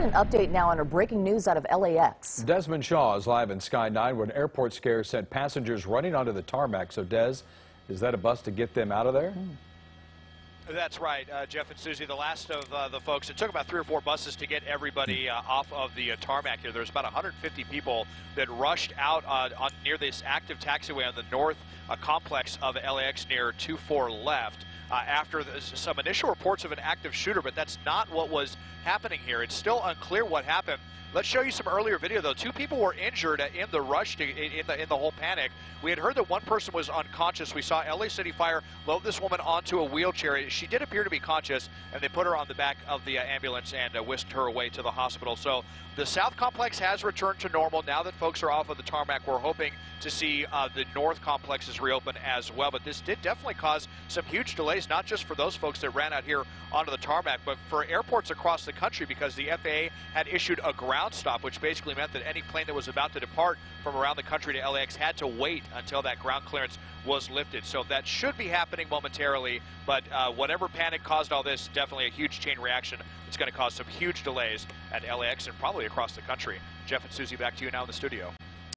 get an update now on our breaking news out of LAX. Desmond Shaw is live in Sky 9 where an airport scare sent passengers running onto the tarmac. So, Des, is that a bus to get them out of there? Mm. That's right, uh, Jeff and Susie. The last of uh, the folks. It took about three or four buses to get everybody uh, off of the uh, tarmac here. There's about 150 people that rushed out uh, on, near this active taxiway on the north uh, complex of LAX near 24 left. After the, some initial reports of an active shooter, but that's not what was happening here. It's still unclear what happened. Let's show you some earlier video, though. Two people were injured in the rush to, in the in the whole panic. We had heard that one person was unconscious. We saw LA City Fire load this woman onto a wheelchair. She did appear to be conscious, and they put her on the back of the uh, ambulance and uh, whisked her away to the hospital. So the South Complex has returned to normal now that folks are off of the tarmac. We're hoping to see uh, the North complexes reopen as well. But this did definitely cause some huge delays, not just for those folks that ran out here onto the tarmac, but for airports across the country because the FAA had issued a ground stop, which basically meant that any plane that was about to depart from around the country to LAX had to wait until that ground clearance was lifted. So that should be happening momentarily, but uh, whatever panic caused all this, definitely a huge chain reaction. It's going to cause some huge delays at LAX and probably across the country. Jeff and Susie, back to you now in the studio.